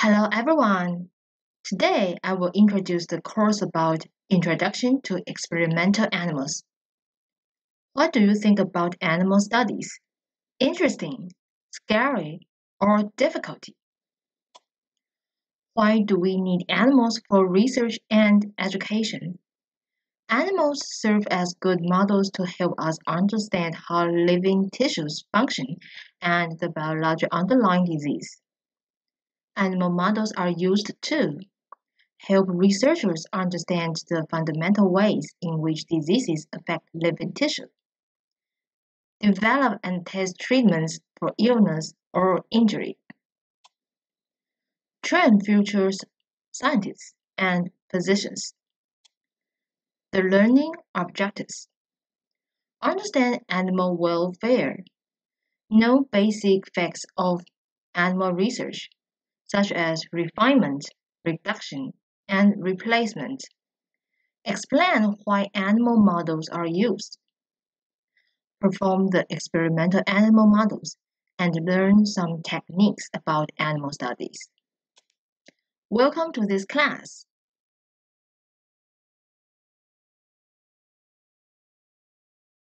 Hello everyone! Today I will introduce the course about Introduction to Experimental Animals. What do you think about animal studies? Interesting, scary, or difficult? Why do we need animals for research and education? Animals serve as good models to help us understand how living tissues function and the biology underlying disease. Animal models are used to help researchers understand the fundamental ways in which diseases affect living tissue, develop and test treatments for illness or injury, train future scientists and physicians. The learning objectives. Understand animal welfare, know basic facts of animal research such as refinement, reduction, and replacement. Explain why animal models are used. Perform the experimental animal models and learn some techniques about animal studies. Welcome to this class.